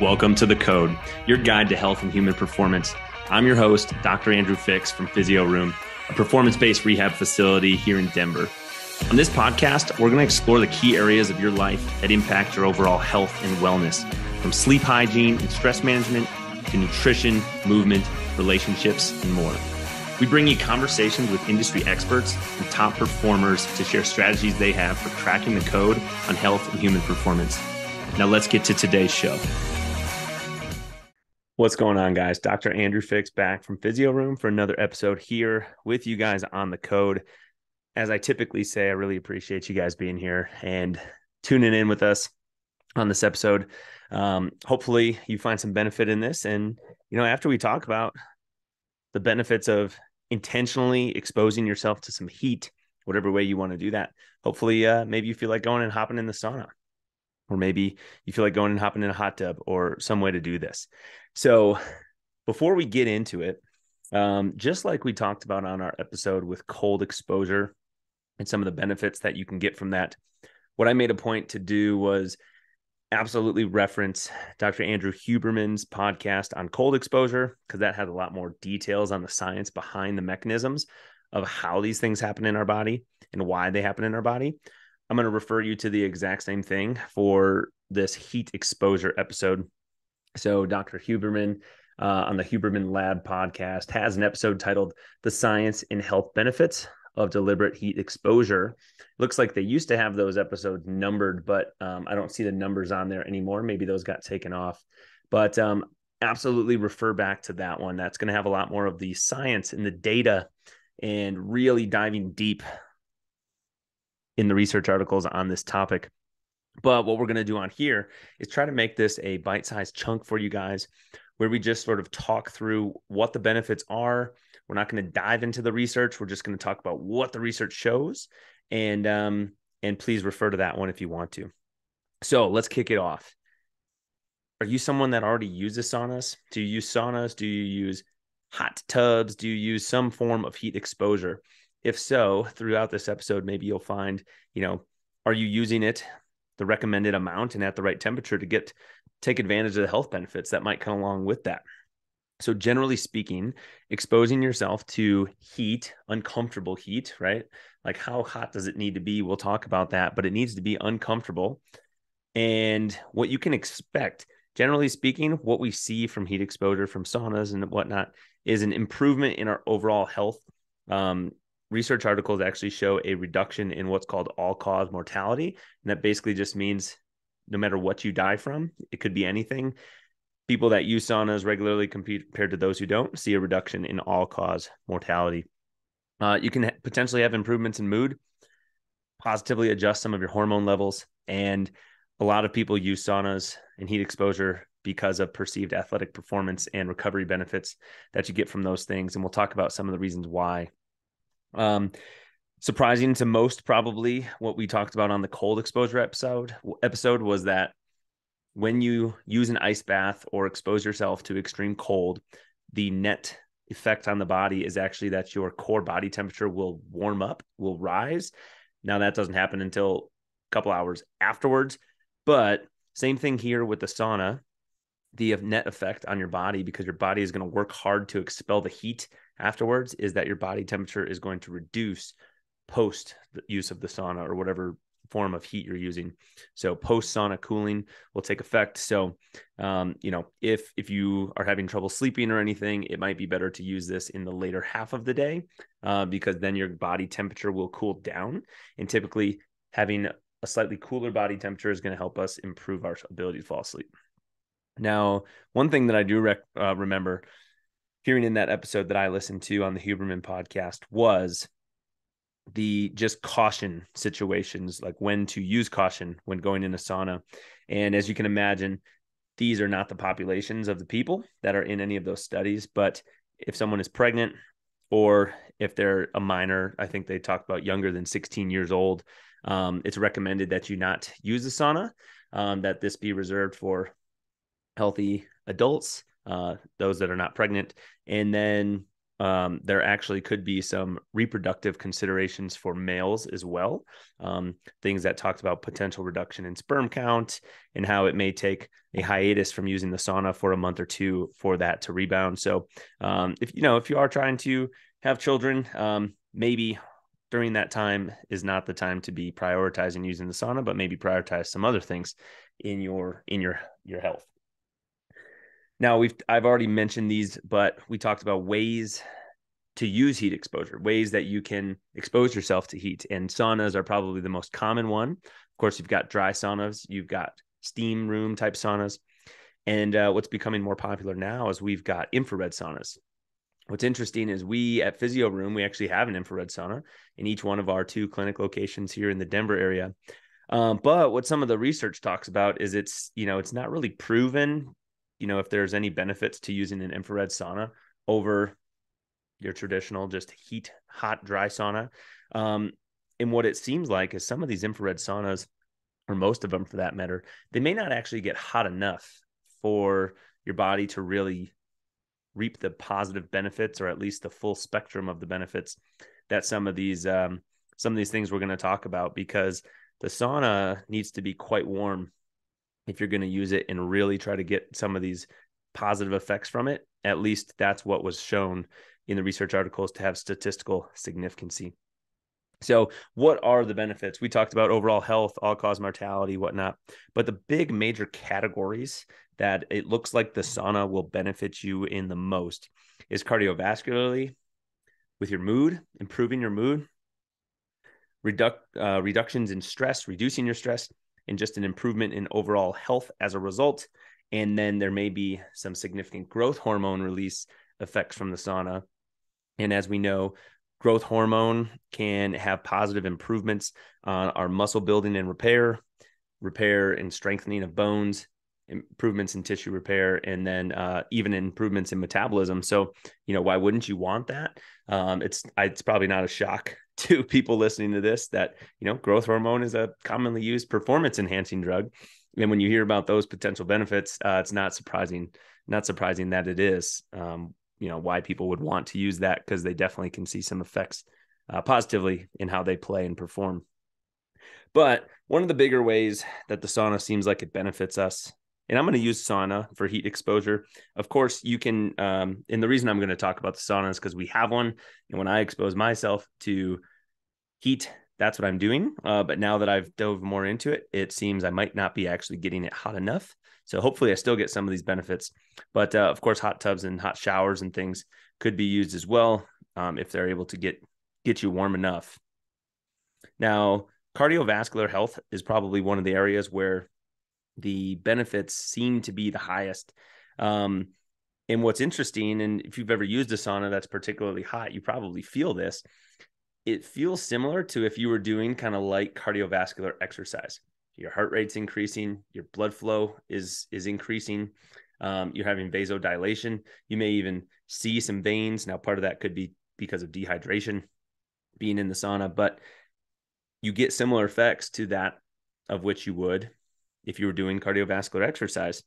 Welcome to The Code, your guide to health and human performance. I'm your host, Dr. Andrew Fix from Physio Room, a performance based rehab facility here in Denver. On this podcast, we're going to explore the key areas of your life that impact your overall health and wellness, from sleep hygiene and stress management to nutrition, movement, relationships, and more. We bring you conversations with industry experts and top performers to share strategies they have for cracking the code on health and human performance. Now, let's get to today's show. What's going on, guys? Dr. Andrew Fix back from Physio Room for another episode here with you guys on the code. As I typically say, I really appreciate you guys being here and tuning in with us on this episode. Um, hopefully, you find some benefit in this. And, you know, after we talk about the benefits of intentionally exposing yourself to some heat, whatever way you want to do that, hopefully, uh, maybe you feel like going and hopping in the sauna or maybe you feel like going and hopping in a hot tub or some way to do this. So, before we get into it, um, just like we talked about on our episode with cold exposure and some of the benefits that you can get from that, what I made a point to do was absolutely reference Dr. Andrew Huberman's podcast on cold exposure because that has a lot more details on the science behind the mechanisms of how these things happen in our body and why they happen in our body. I'm going to refer you to the exact same thing for this heat exposure episode. So, Dr. Huberman uh, on the Huberman Lab podcast has an episode titled The Science and Health Benefits of Deliberate Heat Exposure. Looks like they used to have those episodes numbered, but um, I don't see the numbers on there anymore. Maybe those got taken off. But um, absolutely refer back to that one. That's going to have a lot more of the science and the data and really diving deep in the research articles on this topic. But what we're going to do on here is try to make this a bite sized chunk for you guys where we just sort of talk through what the benefits are. We're not going to dive into the research. We're just going to talk about what the research shows. And, um, and please refer to that one if you want to. So let's kick it off. Are you someone that already uses saunas? Do you use saunas? Do you use hot tubs? Do you use some form of heat exposure? If so, throughout this episode, maybe you'll find, you know, are you using it the recommended amount and at the right temperature to get take advantage of the health benefits that might come along with that? So, generally speaking, exposing yourself to heat, uncomfortable heat, right? Like, how hot does it need to be? We'll talk about that, but it needs to be uncomfortable. And what you can expect, generally speaking, what we see from heat exposure from saunas and whatnot is an improvement in our overall health um, research articles actually show a reduction in what's called all cause mortality. And that basically just means no matter what you die from, it could be anything. People that use saunas regularly compared to those who don't see a reduction in all cause mortality. Uh, you can potentially have improvements in mood, positively adjust some of your hormone levels. And a lot of people use saunas and heat exposure because of perceived athletic performance and recovery benefits that you get from those things. And we'll talk about some of the reasons why um, surprising to most, probably what we talked about on the cold exposure episode episode was that when you use an ice bath or expose yourself to extreme cold, the net effect on the body is actually that your core body temperature will warm up, will rise. Now that doesn't happen until a couple hours afterwards, but same thing here with the sauna. The net effect on your body because your body is going to work hard to expel the heat afterwards is that your body temperature is going to reduce post the use of the sauna or whatever form of heat you're using. So post sauna cooling will take effect. So, um, you know, if if you are having trouble sleeping or anything, it might be better to use this in the later half of the day uh, because then your body temperature will cool down. And typically, having a slightly cooler body temperature is going to help us improve our ability to fall asleep. Now, one thing that I do rec- uh, remember hearing in that episode that I listened to on the Huberman podcast was the just caution situations, like when to use caution when going in a sauna. And as you can imagine, these are not the populations of the people that are in any of those studies. But if someone is pregnant or if they're a minor, I think they talked about younger than 16 years old, um, it's recommended that you not use the sauna, um, that this be reserved for healthy adults uh, those that are not pregnant. And then um, there actually could be some reproductive considerations for males as well. Um, things that talked about potential reduction in sperm count and how it may take a hiatus from using the sauna for a month or two for that to rebound. So, um, if you know, if you are trying to have children, um, maybe during that time is not the time to be prioritizing using the sauna, but maybe prioritize some other things in your in your your health. Now we've I've already mentioned these, but we talked about ways to use heat exposure, ways that you can expose yourself to heat. And saunas are probably the most common one. Of course, you've got dry saunas, you've got steam room type saunas. And uh, what's becoming more popular now is we've got infrared saunas. What's interesting is we at Physio Room, we actually have an infrared sauna in each one of our two clinic locations here in the Denver area. Um, but what some of the research talks about is it's, you know, it's not really proven you know, if there's any benefits to using an infrared sauna over your traditional just heat, hot, dry sauna. Um, and what it seems like is some of these infrared saunas, or most of them for that matter, they may not actually get hot enough for your body to really reap the positive benefits or at least the full spectrum of the benefits that some of these um, some of these things we're going to talk about because the sauna needs to be quite warm if you're going to use it and really try to get some of these positive effects from it, at least that's what was shown in the research articles to have statistical significancy. So, what are the benefits? We talked about overall health, all cause mortality, whatnot. But the big major categories that it looks like the sauna will benefit you in the most is cardiovascularly, with your mood, improving your mood, reduc- uh, reductions in stress, reducing your stress, and just an improvement in overall health as a result. And then there may be some significant growth hormone release effects from the sauna. And as we know, growth hormone can have positive improvements on our muscle building and repair, repair and strengthening of bones, improvements in tissue repair, and then uh, even improvements in metabolism. So, you know, why wouldn't you want that? Um, it's it's probably not a shock to people listening to this that you know growth hormone is a commonly used performance enhancing drug. And when you hear about those potential benefits uh, it's not surprising not surprising that it is um, you know why people would want to use that because they definitely can see some effects uh, positively in how they play and perform. But one of the bigger ways that the sauna seems like it benefits us and I'm going to use sauna for heat exposure. Of course, you can. Um, and the reason I'm going to talk about the sauna is because we have one. And when I expose myself to heat, that's what I'm doing. Uh, but now that I've dove more into it, it seems I might not be actually getting it hot enough. So hopefully, I still get some of these benefits. But uh, of course, hot tubs and hot showers and things could be used as well um, if they're able to get get you warm enough. Now, cardiovascular health is probably one of the areas where the benefits seem to be the highest. Um, and what's interesting, and if you've ever used a sauna that's particularly hot, you probably feel this. It feels similar to if you were doing kind of light cardiovascular exercise. Your heart rate's increasing, your blood flow is is increasing. Um, you're having vasodilation. You may even see some veins. Now, part of that could be because of dehydration, being in the sauna, but you get similar effects to that of which you would if you were doing cardiovascular exercise.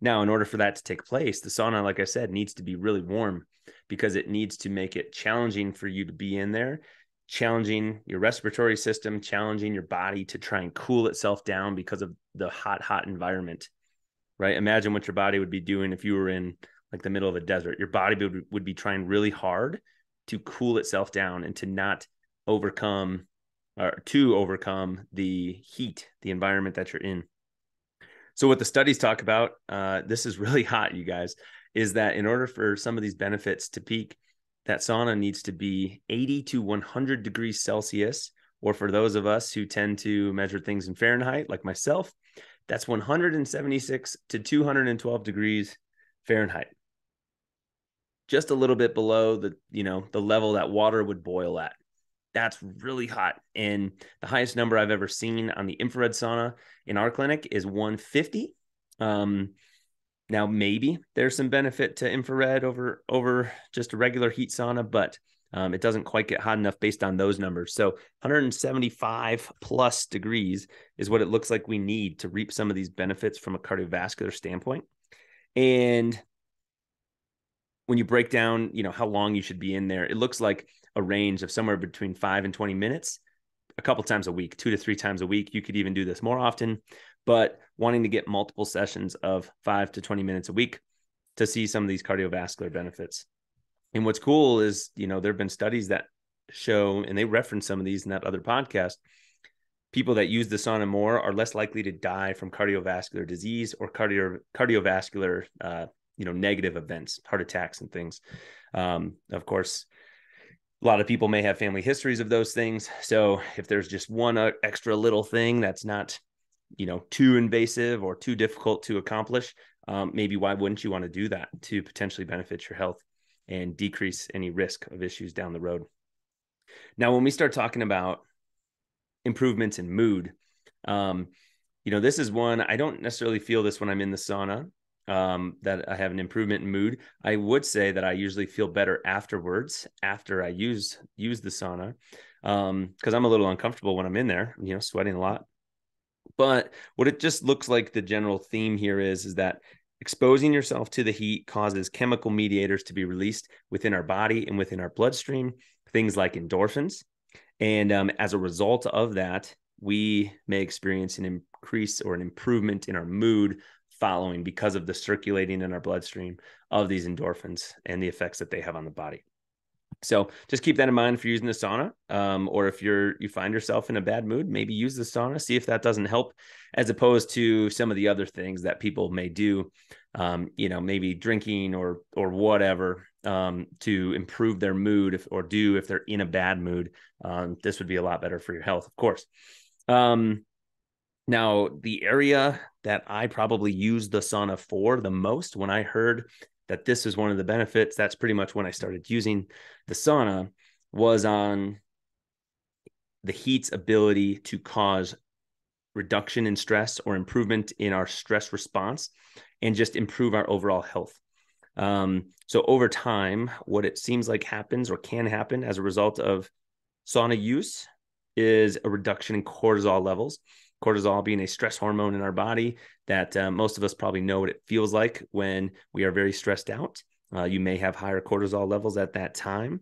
Now, in order for that to take place, the sauna, like I said, needs to be really warm because it needs to make it challenging for you to be in there, challenging your respiratory system, challenging your body to try and cool itself down because of the hot, hot environment. Right? Imagine what your body would be doing if you were in like the middle of a desert. Your body would, would be trying really hard to cool itself down and to not overcome or to overcome the heat, the environment that you're in. So what the studies talk about, uh, this is really hot, you guys, is that in order for some of these benefits to peak, that sauna needs to be 80 to 100 degrees Celsius. Or for those of us who tend to measure things in Fahrenheit, like myself, that's 176 to 212 degrees Fahrenheit. Just a little bit below the, you know, the level that water would boil at that's really hot. And the highest number I've ever seen on the infrared sauna in our clinic is 150. Um, now maybe there's some benefit to infrared over over just a regular heat sauna, but um, it doesn't quite get hot enough based on those numbers. So 175 plus degrees is what it looks like we need to reap some of these benefits from a cardiovascular standpoint. And when you break down, you know, how long you should be in there, it looks like a range of somewhere between five and 20 minutes, a couple times a week, two to three times a week. You could even do this more often, but wanting to get multiple sessions of five to 20 minutes a week to see some of these cardiovascular benefits. And what's cool is, you know, there have been studies that show, and they reference some of these in that other podcast. People that use the sauna more are less likely to die from cardiovascular disease or cardio cardiovascular, uh, you know, negative events, heart attacks and things. Um, of course, a lot of people may have family histories of those things. So if there's just one uh, extra little thing that's not, you know, too invasive or too difficult to accomplish, um, maybe why wouldn't you want to do that to potentially benefit your health and decrease any risk of issues down the road? Now, when we start talking about improvements in mood, um, you know, this is one I don't necessarily feel this when I'm in the sauna. Um, that I have an improvement in mood. I would say that I usually feel better afterwards after I use use the sauna because um, I'm a little uncomfortable when I'm in there, you know, sweating a lot. But what it just looks like the general theme here is is that exposing yourself to the heat causes chemical mediators to be released within our body and within our bloodstream, things like endorphins. And um, as a result of that, we may experience an increase or an improvement in our mood following because of the circulating in our bloodstream of these endorphins and the effects that they have on the body. So just keep that in mind if you're using the sauna, um, or if you're you find yourself in a bad mood, maybe use the sauna. See if that doesn't help, as opposed to some of the other things that people may do. Um, you know, maybe drinking or or whatever um, to improve their mood, if, or do if they're in a bad mood. Um, this would be a lot better for your health, of course. Um, now, the area that I probably use the sauna for the most when I heard that this is one of the benefits, that's pretty much when I started using the sauna, was on the heat's ability to cause reduction in stress or improvement in our stress response and just improve our overall health. Um, so over time, what it seems like happens or can happen as a result of sauna use is a reduction in cortisol levels. Cortisol being a stress hormone in our body that uh, most of us probably know what it feels like when we are very stressed out. Uh, you may have higher cortisol levels at that time.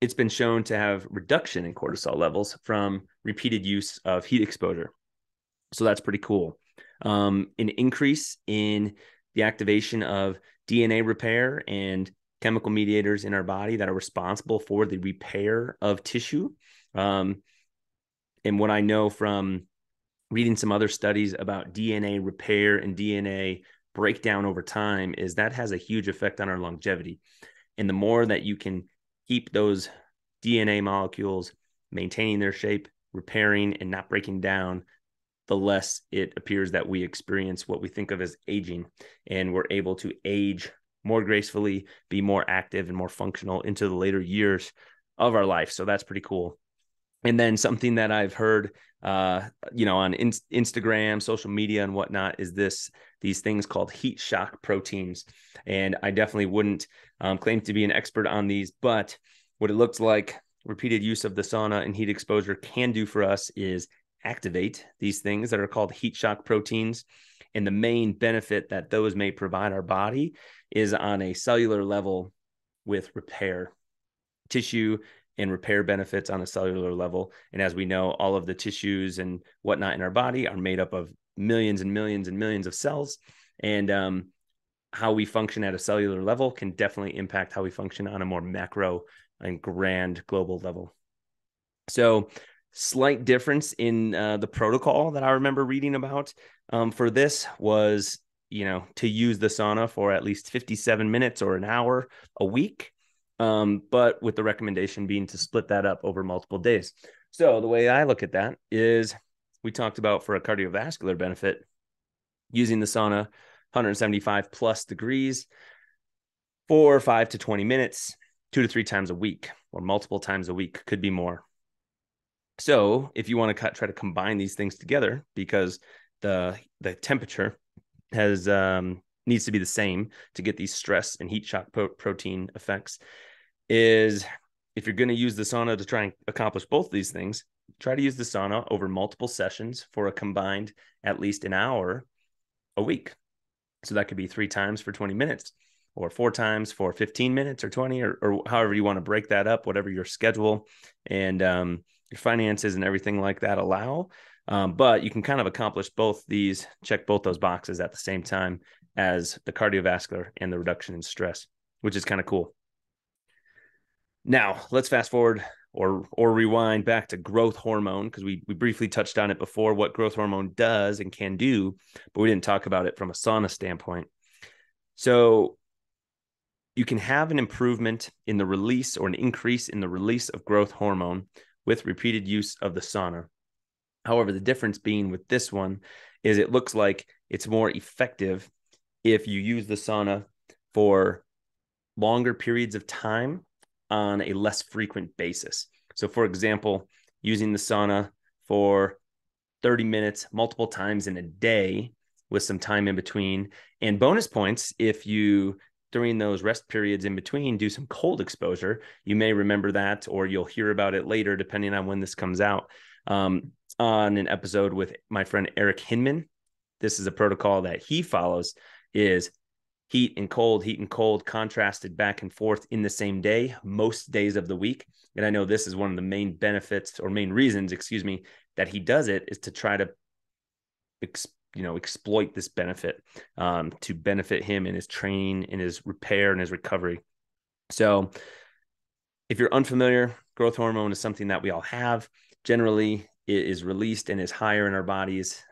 It's been shown to have reduction in cortisol levels from repeated use of heat exposure. So that's pretty cool. Um, an increase in the activation of DNA repair and chemical mediators in our body that are responsible for the repair of tissue. Um, and what I know from reading some other studies about DNA repair and DNA breakdown over time is that has a huge effect on our longevity. And the more that you can keep those DNA molecules maintaining their shape, repairing, and not breaking down, the less it appears that we experience what we think of as aging. And we're able to age more gracefully, be more active and more functional into the later years of our life. So that's pretty cool. And then something that I've heard uh, you know, on in- Instagram, social media, and whatnot, is this these things called heat shock proteins. And I definitely wouldn't um, claim to be an expert on these, but what it looks like repeated use of the sauna and heat exposure can do for us is activate these things that are called heat shock proteins. And the main benefit that those may provide our body is on a cellular level with repair. Tissue and repair benefits on a cellular level. And as we know, all of the tissues and whatnot in our body are made up of millions and millions and millions of cells. And um, how we function at a cellular level can definitely impact how we function on a more macro and grand global level. So, slight difference in uh, the protocol that I remember reading about um, for this was, you know, to use the sauna for at least 57 minutes or an hour a week um, but with the recommendation being to split that up over multiple days. So the way I look at that is we talked about for a cardiovascular benefit using the sauna 175 plus degrees for five to 20 minutes, two to three times a week, or multiple times a week, could be more. So if you want to cut, try to combine these things together because the the temperature has um, needs to be the same to get these stress and heat shock pro- protein effects is if you're going to use the sauna to try and accomplish both these things, try to use the sauna over multiple sessions for a combined at least an hour a week. So that could be three times for 20 minutes. or four times for 15 minutes or 20 or, or however you want to break that up, whatever your schedule and um, your finances and everything like that allow. Um, but you can kind of accomplish both these, check both those boxes at the same time as the cardiovascular and the reduction in stress, which is kind of cool. Now let's fast forward or or rewind back to growth hormone because we we briefly touched on it before what growth hormone does and can do, but we didn't talk about it from a sauna standpoint. So you can have an improvement in the release or an increase in the release of growth hormone with repeated use of the sauna. However, the difference being with this one is it looks like it's more effective if you use the sauna for longer periods of time on a less frequent basis. So, for example, using the sauna for 30 minutes multiple times in a day with some time in between. And bonus points if you, during those rest periods in between, do some cold exposure. You may remember that, or you'll hear about it later, depending on when this comes out, um, on an episode with my friend Eric Hinman. This is a protocol that he follows is heat and cold, heat and cold contrasted back and forth in the same day, most days of the week. And I know this is one of the main benefits or main reasons, excuse me, that he does it is to try to, you know, exploit this benefit um, to benefit him in his training, in his repair, and his recovery. So, if you're unfamiliar, growth hormone is something that we all have. Generally, it is released and is higher in our bodies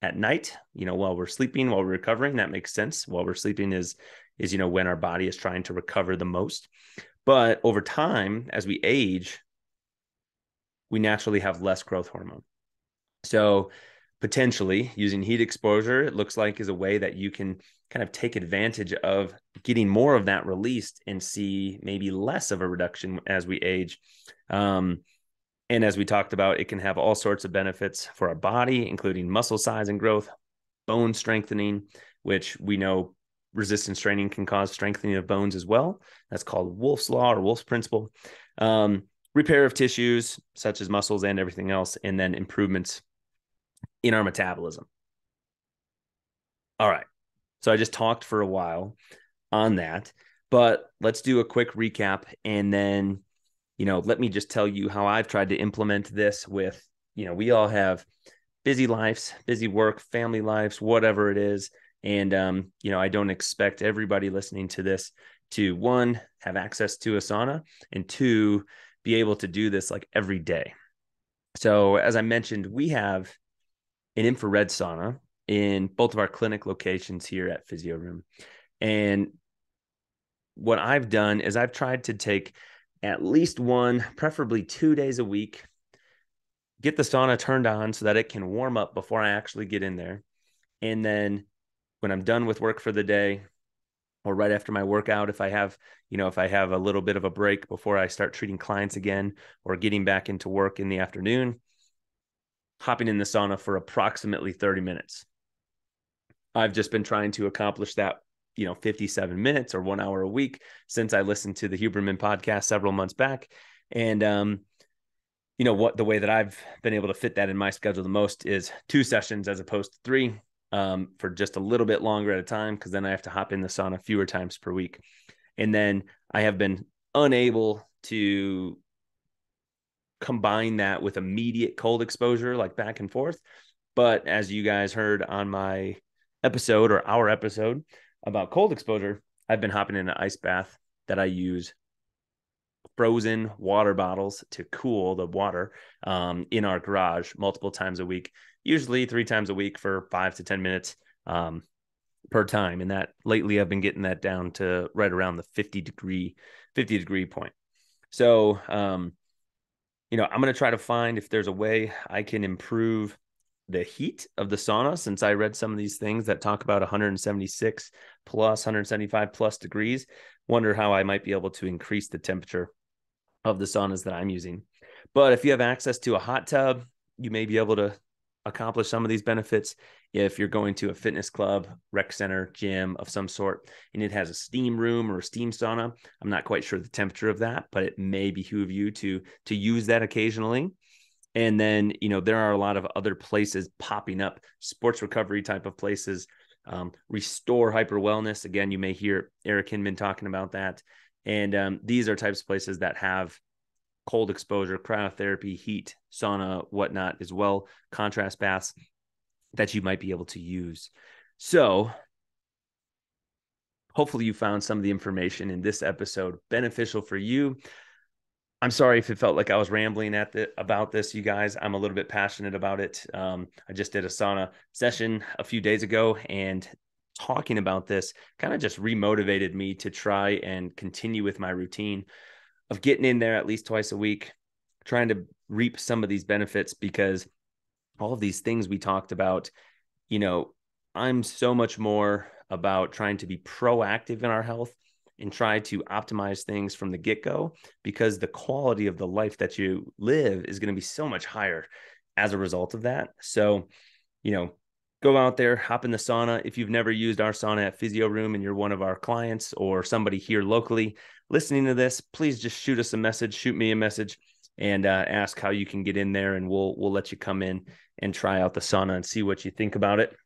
at night you know while we're sleeping while we're recovering that makes sense. While we're sleeping is is you know when our body is trying to recover the most. But over time as we age we naturally have less growth hormone. So potentially using heat exposure it looks like is a way that you can kind of take advantage of getting more of that released and see maybe less of a reduction as we age. Um, and as we talked about, it can have all sorts of benefits for our body, including muscle size and growth, bone strengthening, which we know resistance training can cause strengthening of bones as well. That's called Wolff's Law or Wolff's Principle. Um, repair of tissues, such as muscles and everything else, and then improvements in our metabolism. All right. So I just talked for a while on that, but let's do a quick recap and then you know, let me just tell you how I've tried to implement this with, you know, we all have busy lives, busy work, family lives, whatever it is. And, um, you know, I don't expect everybody listening to this to one, have access to a sauna, and two, be able to do this like every day. So, as I mentioned, we have an infrared sauna in both of our clinic locations here at Physio Room. And what I've done is I've tried to take at least one, preferably two days a week. Get the sauna turned on so that it can warm up before I actually get in there. And then when I'm done with work for the day, or right after my workout, if I have, you know, if I have a little bit of a break before I start treating clients again or getting back into work in the afternoon, hopping in the sauna for approximately 30 minutes. I've just been trying to accomplish that you know 57 minutes or one hour a week since I listened to the Huberman podcast several months back, and um, you know what the way that I've been able to fit that in my schedule the most is two sessions as opposed to three um, for just a little bit longer at a time because then I have to hop in the sauna fewer times per week, and then I have been unable to combine that with immediate cold exposure like back and forth. But as you guys heard on my episode or our episode about cold exposure, I've been hopping in an ice bath that I use frozen water bottles to cool the water um, in our garage multiple times a week, usually three times a week for five to 10 minutes um, per time. And that lately I've been getting that down to right around the 50 degree, 50 degree point. So, um, you know, I'm going to try to find if there's a way I can improve the heat of the sauna since I read some of these things that talk about 176 plus 175 plus degrees. Wonder how I might be able to increase the temperature of the saunas that I'm using. But if you have access to a hot tub, you may be able to accomplish some of these benefits if you're going to a fitness club, rec center, gym of some sort, and it has a steam room or a steam sauna. I'm not quite sure the temperature of that, but it may behoove you to to use that occasionally. And then, you know, there are a lot of other places popping up, sports recovery type of places um, restore hyper wellness. Again, you may hear Eric Hinman talking about that. And um, these are types of places that have cold exposure, cryotherapy, heat, sauna, whatnot, as well, contrast baths that you might be able to use. So, hopefully, you found some of the information in this episode beneficial for you. I'm sorry if it felt like I was rambling at the about this, you guys. I'm a little bit passionate about it. Um, I just did a sauna session a few days ago, and talking about this kind of just remotivated me to try and continue with my routine of getting in there at least twice a week, trying to reap some of these benefits because all of these things we talked about, you know, I'm so much more about trying to be proactive in our health and try to optimize things from the get go because the quality of the life that you live is going to be so much higher as a result of that. So, you know, go out there, hop in the sauna. If you've never used our sauna at Physio Room and you're one of our clients or somebody here locally listening to this, please just shoot us a message, shoot me a message and uh, ask how you can get in there and we'll we'll let you come in and try out the sauna and see what you think about it.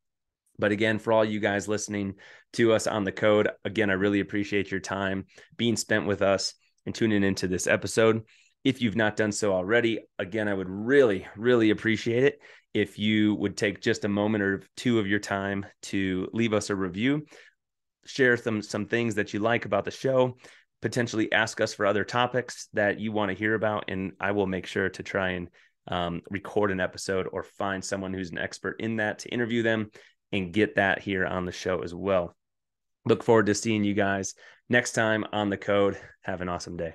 But again, for all you guys listening to us on the code, again, I really appreciate your time being spent with us and tuning into this episode. If you've not done so already, again, I would really, really appreciate it if you would take just a moment or two of your time to leave us a review, share some some things that you like about the show, potentially ask us for other topics that you want to hear about, and I will make sure to try and um, record an episode or find someone who's an expert in that to interview them and get that here on the show as well. Look forward to seeing you guys next time on the code. Have an awesome day.